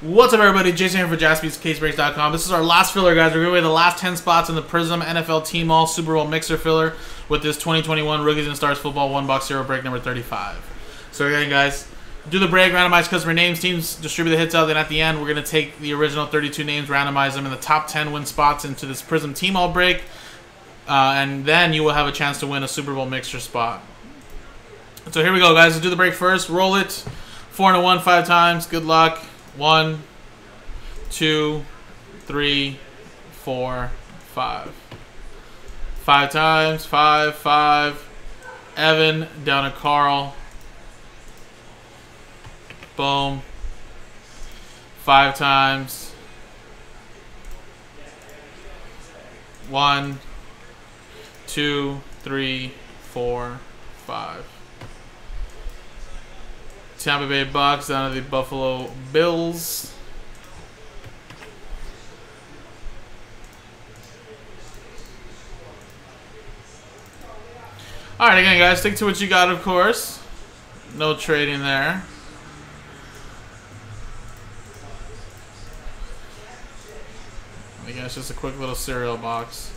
What's up, everybody? Jason here for JaspysCaseBreaks.com. This is our last filler, guys. We're giving away the last 10 spots in the Prizm NFL Team All Super Bowl Mixer filler with this 2021 Rookies and Stars Football One Box Cereal break number 35. So again, guys, do the break, randomize customer names, teams, distribute the hits out. Then at the end, we're going to take the original 32 names, randomize them in the top 10 win spots into this Prizm Team All break. Uh, and then you will have a chance to win a Super Bowl Mixer spot. So here we go, guys. Let's do the break first. Roll it. Four and a one, five times. Good luck. One, two, three, four, five. Five times. Five, five. Evan down to Carl. Boom. Five times. One, two, three, four, five. Tampa Bay Bucks down to the Buffalo Bills. Alright, again, guys, stick to what you got, of course. No trading there. Again, it's just a quick little cereal box.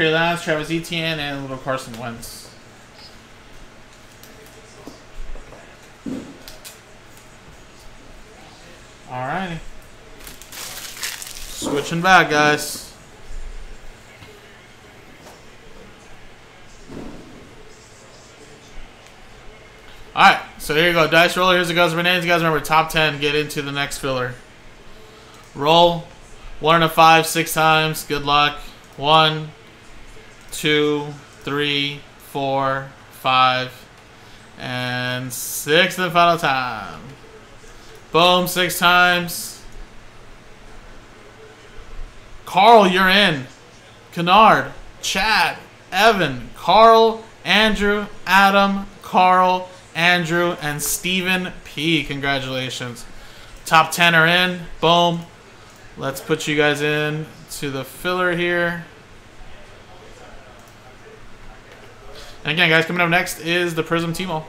Trey Lance, Travis Etienne, and little Carson Wentz. Alrighty. Switching back, guys. Alright, so here you go. Dice roller. Here's the guys' names. You guys remember top 10. Get into the next filler. Roll. One and a five, six times. Good luck. One, two, three, four, five, and six the final time. Boom, six times. Carl, you're in. Kennard, Chad, Evan, Carl, Andrew, Adam, Carl, Andrew, and Stephen P. Congratulations. Top 10 are in. Boom. Let's put you guys in to the filler here. And again, guys, coming up next is the Prizm Team All.